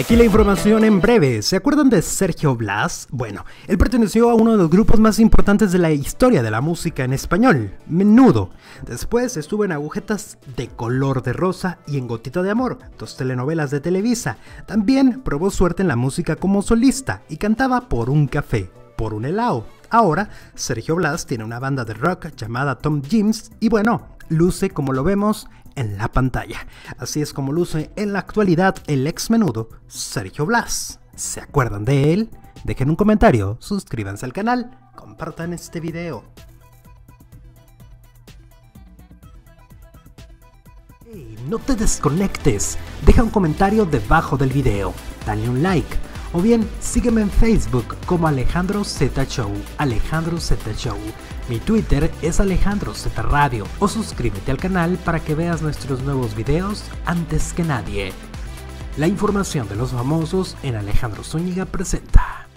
Aquí la información en breve. ¿Se acuerdan de Sergio Blas? Bueno, él perteneció a uno de los grupos más importantes de la historia de la música en español, Menudo. Después estuvo en Agujetas de color de rosa y en Gotita de Amor, dos telenovelas de Televisa. También probó suerte en la música como solista y cantaba por un café, por un helado. Ahora, Sergio Blas tiene una banda de rock llamada Tom James y bueno, luce como lo vemos en la pantalla. Así es como luce en la actualidad el ex menudo Sergio Blas. ¿Se acuerdan de él? Dejen un comentario, suscríbanse al canal, compartan este video. Hey, no te desconectes, deja un comentario debajo del video, dale un like o bien sígueme en Facebook como Alejandro Z Show, Alejandro Z Show. Mi Twitter es Alejandro Z Radio o suscríbete al canal para que veas nuestros nuevos videos antes que nadie. La información de los famosos en Alejandro Zúñiga presenta.